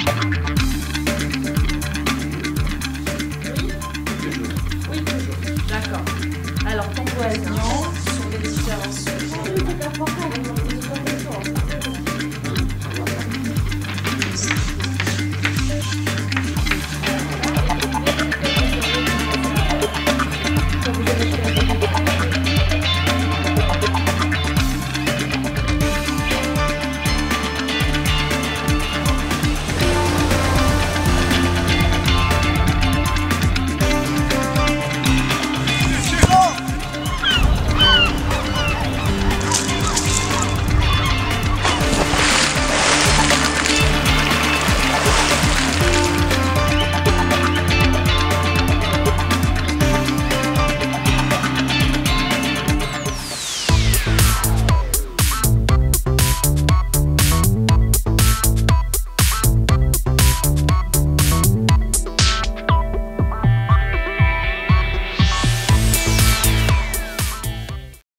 Oui, toujours. Oui, toujours. D'accord. Alors, ton poison.